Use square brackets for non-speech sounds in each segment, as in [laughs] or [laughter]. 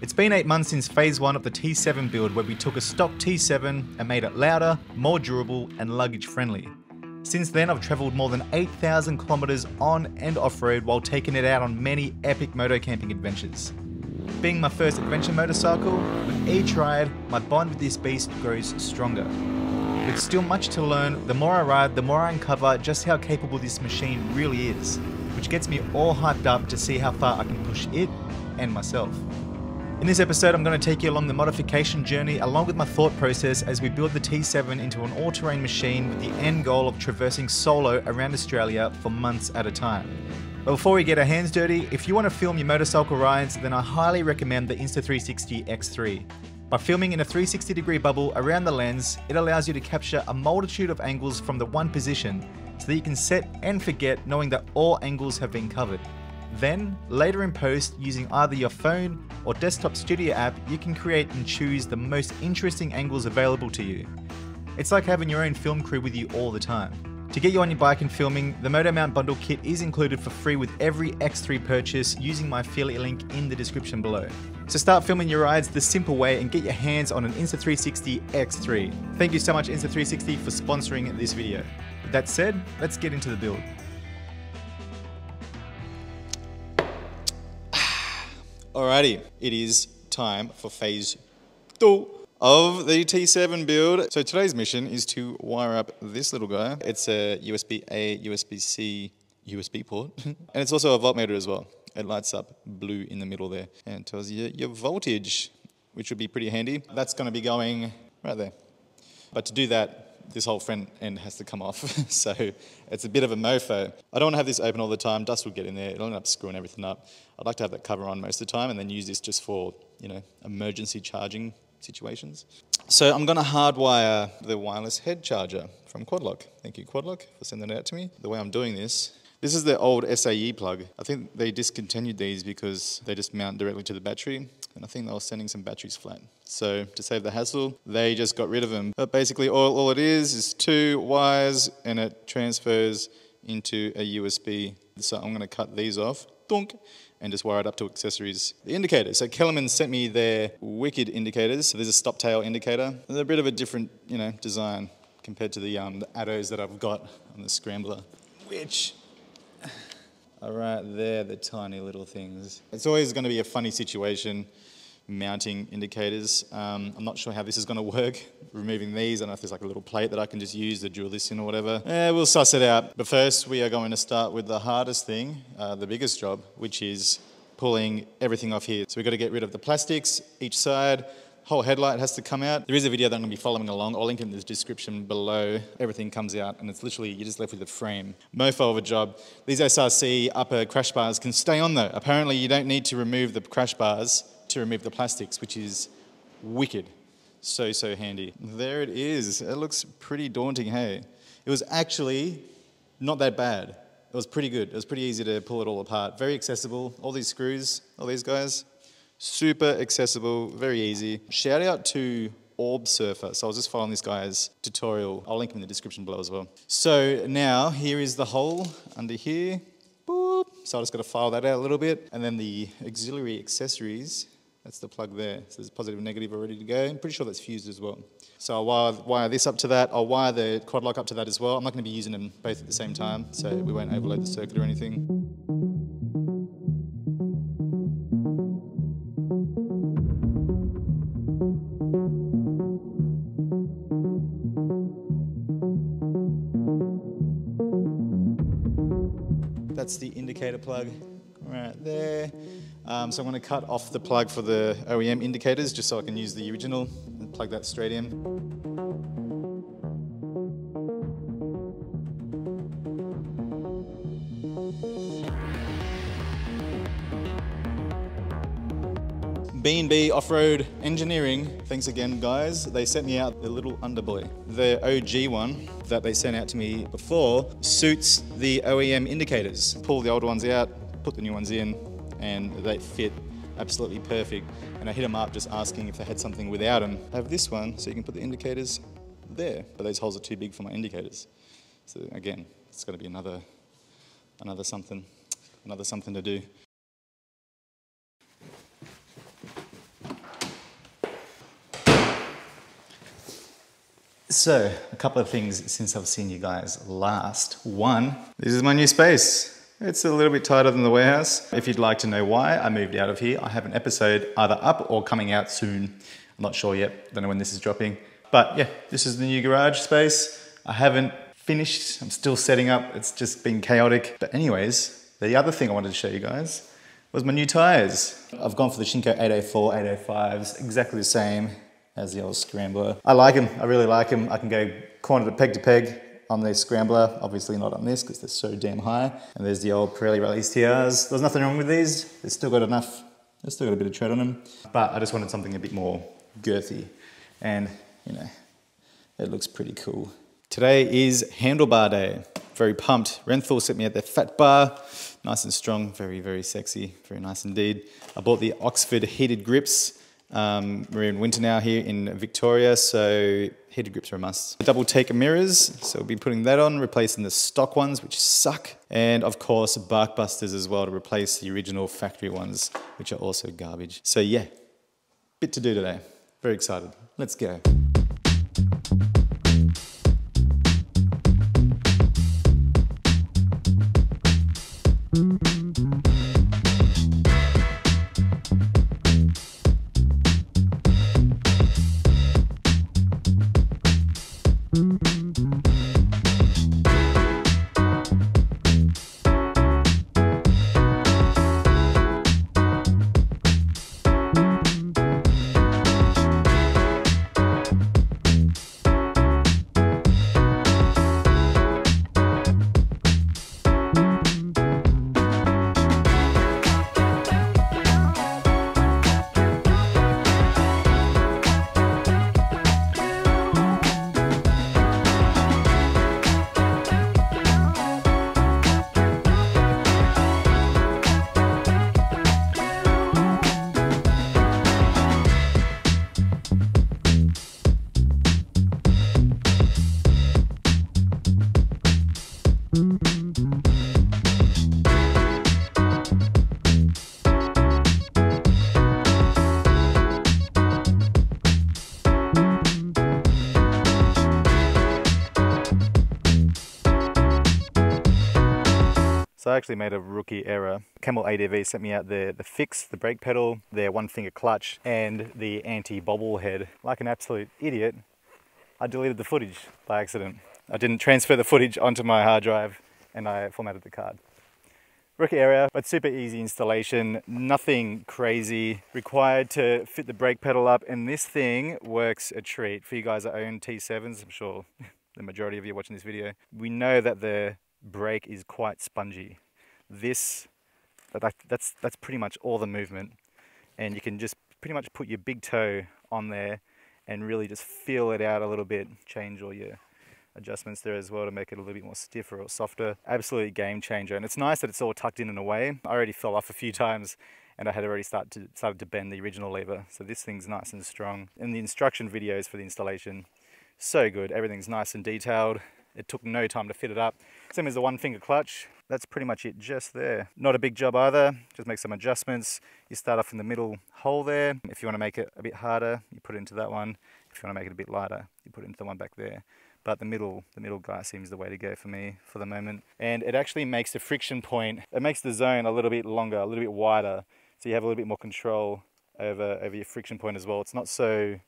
It's been 8 months since phase 1 of the T7 build where we took a stock T7 and made it louder, more durable and luggage friendly. Since then I've travelled more than 8,000 kilometres on and off-road while taking it out on many epic moto camping adventures. Being my first adventure motorcycle, with each ride, my bond with this beast grows stronger. With still much to learn, the more I ride, the more I uncover just how capable this machine really is, which gets me all hyped up to see how far I can push it and myself. In this episode, I'm going to take you along the modification journey along with my thought process as we build the T7 into an all terrain machine with the end goal of traversing solo around Australia for months at a time. But before we get our hands dirty, if you want to film your motorcycle rides, then I highly recommend the Insta360 X3. By filming in a 360 degree bubble around the lens, it allows you to capture a multitude of angles from the one position so that you can set and forget knowing that all angles have been covered. Then, later in post, using either your phone or desktop studio app, you can create and choose the most interesting angles available to you. It's like having your own film crew with you all the time. To get you on your bike and filming, the Moto Mount Bundle Kit is included for free with every X3 purchase using my affiliate link in the description below. So start filming your rides the simple way and get your hands on an Insta360 X3. Thank you so much Insta360 for sponsoring this video. With that said, let's get into the build. Alrighty, it is time for phase two of the T7 build. So today's mission is to wire up this little guy. It's a USB-A, USB-C, USB port, [laughs] and it's also a voltmeter as well. It lights up blue in the middle there and tells you your voltage, which would be pretty handy. That's gonna be going right there. But to do that, this whole front end has to come off. [laughs] so it's a bit of a mofo. I don't want to have this open all the time. Dust will get in there. It'll end up screwing everything up. I'd like to have that cover on most of the time and then use this just for, you know, emergency charging situations. So I'm going to hardwire the wireless head charger from Quadlock. Thank you, Quadlock, for sending it out to me. The way I'm doing this this is the old SAE plug. I think they discontinued these because they just mount directly to the battery, and I think they were sending some batteries flat. So to save the hassle, they just got rid of them. But basically all, all it is is two wires and it transfers into a USB. So I'm gonna cut these off, dunk, and just wire it up to accessories. The indicators. So Kellermann sent me their wicked indicators. So there's a stop tail indicator. They're a bit of a different, you know, design compared to the, um, the ADOs that I've got on the Scrambler, which are right there, the tiny little things. It's always going to be a funny situation mounting indicators. Um, I'm not sure how this is going to work, [laughs] removing these. I don't know if there's like a little plate that I can just use to drill this in or whatever. Eh, we'll suss it out. But first, we are going to start with the hardest thing, uh, the biggest job, which is pulling everything off here. So we've got to get rid of the plastics each side, whole headlight has to come out. There is a video that I'm going to be following along. I'll link it in the description below. Everything comes out and it's literally, you're just left with the frame. Mofo of a job. These SRC upper crash bars can stay on though. Apparently you don't need to remove the crash bars to remove the plastics, which is wicked. So, so handy. There it is. It looks pretty daunting, hey? It was actually not that bad. It was pretty good. It was pretty easy to pull it all apart. Very accessible. All these screws, all these guys, Super accessible, very easy. Shout out to Orb Surfer. So I was just following this guy's tutorial. I'll link him in the description below as well. So now here is the hole under here. Boop. So I just got to file that out a little bit. And then the auxiliary accessories, that's the plug there. So there's positive and negative ready to go. I'm pretty sure that's fused as well. So I'll wire, wire this up to that. I'll wire the quad lock up to that as well. I'm not going to be using them both at the same time, so we won't overload the circuit or anything. Indicator plug right there. Um, so I'm going to cut off the plug for the OEM indicators just so I can use the original and plug that straight in. B&B Off-Road Engineering, thanks again guys. They sent me out the little underboy. The OG one that they sent out to me before suits the OEM indicators. Pull the old ones out, put the new ones in, and they fit absolutely perfect. And I hit them up just asking if they had something without them. I have this one, so you can put the indicators there, but those holes are too big for my indicators. So again, it's gonna be another, another something, another something to do. So, a couple of things since I've seen you guys last. One, this is my new space. It's a little bit tighter than the warehouse. If you'd like to know why I moved out of here, I have an episode either up or coming out soon. I'm not sure yet, don't know when this is dropping. But yeah, this is the new garage space. I haven't finished, I'm still setting up, it's just been chaotic. But, anyways, the other thing I wanted to show you guys was my new tires. I've gone for the Shinko 804, 805s, exactly the same as the old Scrambler. I like them, I really like them. I can go corner to peg to peg on the Scrambler, obviously not on this because they're so damn high. And there's the old Pirelli Rally STRs. There's nothing wrong with these. They've still got enough, they've still got a bit of tread on them. But I just wanted something a bit more girthy. And, you know, it looks pretty cool. Today is handlebar day. Very pumped. Renthal sent me at their fat bar. Nice and strong, very, very sexy, very nice indeed. I bought the Oxford heated grips um, we're in winter now here in Victoria, so heated grips are a must. Double take mirrors, so we'll be putting that on, replacing the stock ones, which suck. And of course, bark busters as well to replace the original factory ones, which are also garbage. So yeah, bit to do today. Very excited. Let's go. So I actually made a rookie error. Camel ADV sent me out the, the fix, the brake pedal, their one finger clutch, and the anti-bobble head. Like an absolute idiot, I deleted the footage by accident. I didn't transfer the footage onto my hard drive and I formatted the card. Rookie error, but super easy installation, nothing crazy required to fit the brake pedal up and this thing works a treat. For you guys that own T7s, I'm sure [laughs] the majority of you watching this video, we know that the brake is quite spongy. This, that, that's, that's pretty much all the movement. And you can just pretty much put your big toe on there and really just feel it out a little bit, change all your adjustments there as well to make it a little bit more stiffer or softer. Absolutely game changer. And it's nice that it's all tucked in and away. I already fell off a few [laughs] times and I had already started to, started to bend the original lever. So this thing's nice and strong. And the instruction videos for the installation, so good. Everything's nice and detailed. It took no time to fit it up. Same as the one finger clutch. That's pretty much it just there. Not a big job either. Just make some adjustments. You start off in the middle hole there. If you want to make it a bit harder, you put it into that one. If you want to make it a bit lighter, you put it into the one back there. But the middle, the middle guy seems the way to go for me for the moment. And it actually makes the friction point, it makes the zone a little bit longer, a little bit wider. So you have a little bit more control over, over your friction point as well. It's not so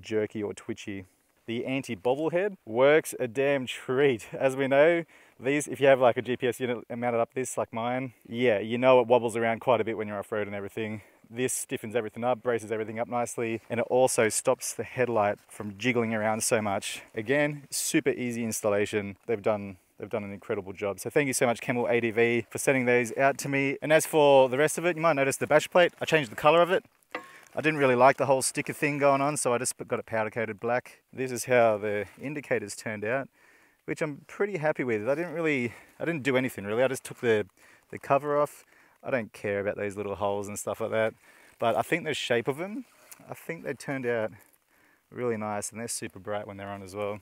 jerky or twitchy the anti-bobblehead works a damn treat. As we know, these, if you have like a GPS unit mounted up this like mine, yeah, you know it wobbles around quite a bit when you're off-road and everything. This stiffens everything up, braces everything up nicely, and it also stops the headlight from jiggling around so much. Again, super easy installation. They've done they've done an incredible job. So thank you so much Camel ADV for sending these out to me. And as for the rest of it, you might notice the bash plate, I changed the color of it. I didn't really like the whole sticker thing going on, so I just got it powder coated black. This is how the indicators turned out, which I'm pretty happy with. I didn't really, I didn't do anything really. I just took the, the cover off. I don't care about those little holes and stuff like that. But I think the shape of them, I think they turned out really nice and they're super bright when they're on as well.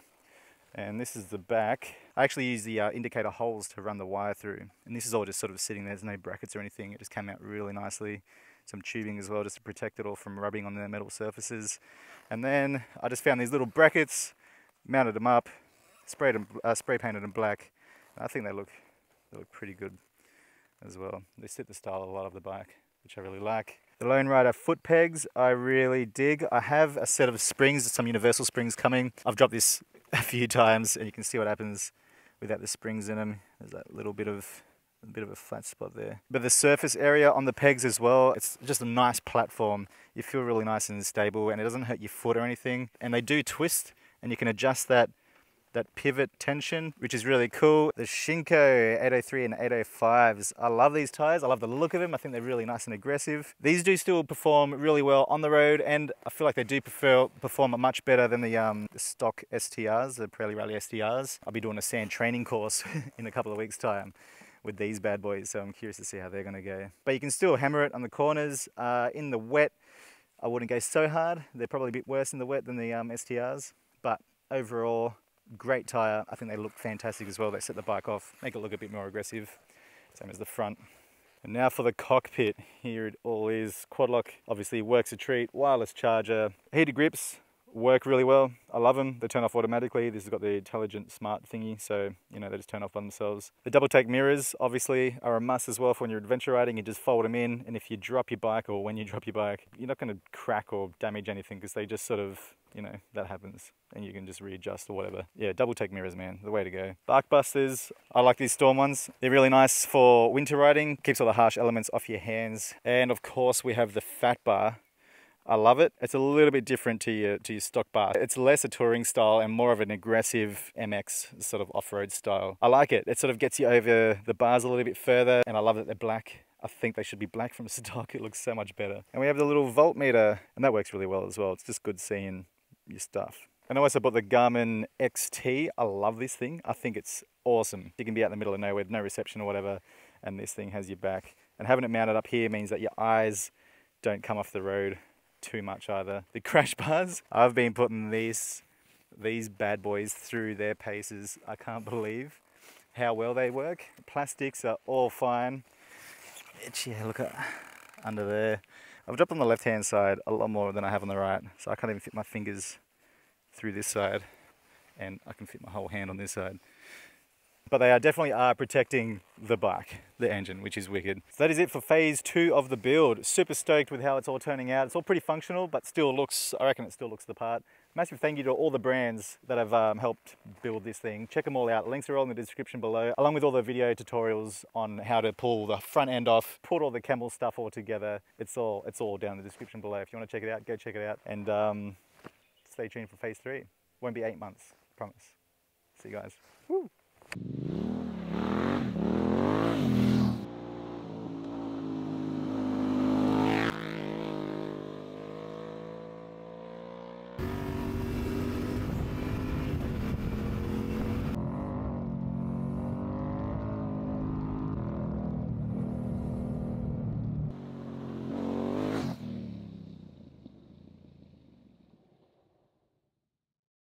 And this is the back. I actually use the uh, indicator holes to run the wire through. And this is all just sort of sitting there, there's no brackets or anything. It just came out really nicely some tubing as well just to protect it all from rubbing on the metal surfaces. And then I just found these little brackets. mounted them up, sprayed them, uh, spray painted them black. I think they look they look pretty good as well. They sit the style a lot of the bike, which I really like. The Lone Rider foot pegs I really dig. I have a set of springs, some universal springs coming. I've dropped this [laughs] a few times and you can see what happens without the springs in them. There's that little bit of a bit of a flat spot there. But the surface area on the pegs as well, it's just a nice platform. You feel really nice and stable and it doesn't hurt your foot or anything. And they do twist and you can adjust that that pivot tension, which is really cool. The Shinko 803 and 805s, I love these tires. I love the look of them. I think they're really nice and aggressive. These do still perform really well on the road, and I feel like they do prefer, perform much better than the, um, stock STRs, the Pirelli Rally STRs. I'll be doing a sand training course [laughs] in a couple of weeks' time with these bad boys, so I'm curious to see how they're gonna go. But you can still hammer it on the corners. Uh, in the wet, I wouldn't go so hard. They're probably a bit worse in the wet than the um, STRs, but overall, great tyre. I think they look fantastic as well. They set the bike off, make it look a bit more aggressive, same as the front. And now for the cockpit, here it all is. Quadlock obviously works a treat, wireless charger, heated grips, work really well. I love them. They turn off automatically. This has got the intelligent smart thingy, so you know they just turn off by themselves. The double take mirrors obviously are a must as well for when you're adventure riding. You just fold them in, and if you drop your bike or when you [laughs] drop your bike, you're not going to crack or damage anything because they just sort of you know that happens, and you can just readjust or whatever. Yeah, double take mirrors, man, the way to go. Bark busters, I like these Storm ones. They're really nice for winter riding. Keeps all the harsh elements off your hands, and of course we have the fat bar I love it. It's a little bit different to your, to your stock bar. It's less a touring style and more of an aggressive MX sort of off-road style. I like it. It sort of gets you over the bars a little bit further and I love that they're black. I think they should be black from [laughs] stock. It looks so much better. And we have the little voltmeter and that works really well as well. It's just good seeing your stuff. And I also bought the Garmin XT. I love this thing. I think it's awesome. You can be out in the middle of nowhere, no reception or whatever, and this thing has your back. And having it mounted up here means that your eyes don't come off the road too much either. The crash [laughs] bars, I've been putting these these bad boys through their paces. I can't believe how well they work. Plastics are all fine. It's, yeah, look at under there. I've dropped on the left hand side a lot more than I have on the right, so I can't even fit my fingers through this side, and I can fit my whole hand on this side but they are definitely are protecting the bike, the engine, which is wicked. So that is it for phase two of the build. Super stoked with how it's all turning out. It's all pretty functional, but still looks, I reckon it still looks the part. Massive thank you to all the brands that have um, helped build this thing. Check them all out. Links are all in the description below, along with all the video tutorials on how to pull the front end off, put all the camel stuff all together. It's all, it's all down in the description below. If you want to check it out, go check it out. And um, stay tuned for phase three. Won't be eight months, promise. See you guys. Woo you